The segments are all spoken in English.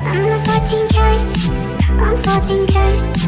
I'm the 14 carats, I'm 14 karat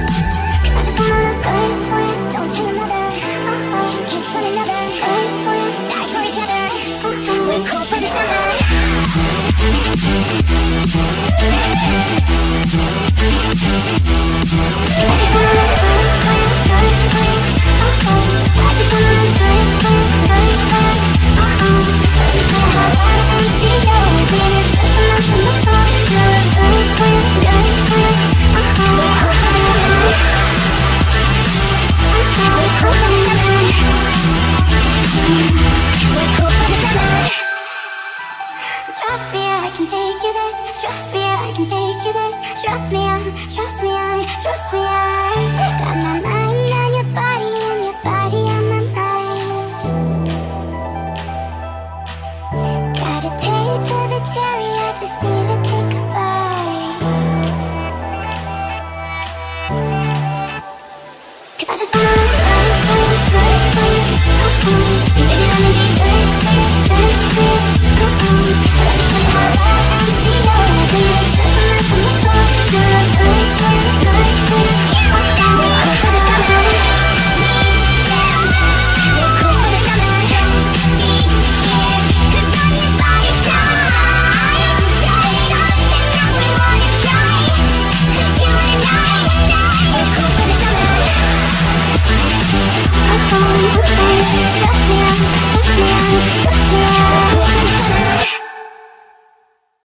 Trust me, I can take you there. Trust me, I can take you there. Trust me, I, trust me, I, trust me, I got my mind on your body and your body on my mind. Got a taste for the cherry, I just need to take a bite. Cause I just wanna.